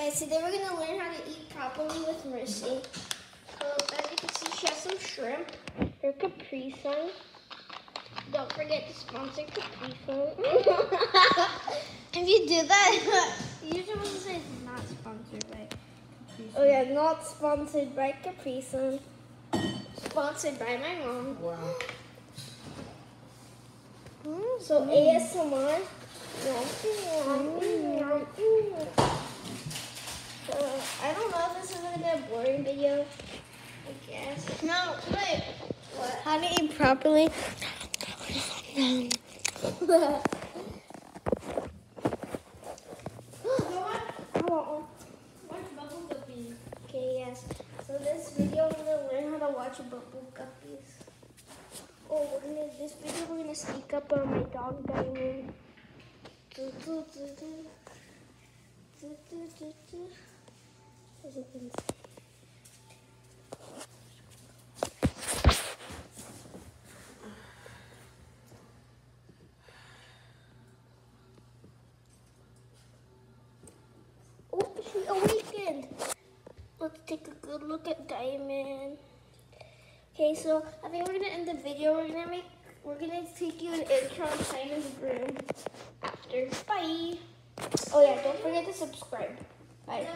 guys, today we're gonna learn how to eat properly with Mercy. So as you can see, she has some shrimp, her Capri Sun. Don't forget to sponsor Capri Sun. if you do that, you're supposed to say it's not sponsored by Capri Sun. Oh yeah, not sponsored by Capri Sun. Sponsored by my mom. Wow. So ASMR. Uh, I don't know if this is gonna be a boring video. I guess. No, wait. What? How to eat properly. Okay, yes. So this video we're gonna learn how to watch bubble guppies. Oh, we're gonna this video we're gonna sneak up on my dog diamond. Do, do, do, do. Do, do, do, do. As you can see. Oh, awakened. Let's take a good look at Diamond. Okay, so I think we're gonna end the video. We're gonna make, we're gonna take you an intro on Simon's room after. Bye. Oh yeah, don't forget to subscribe. Bye.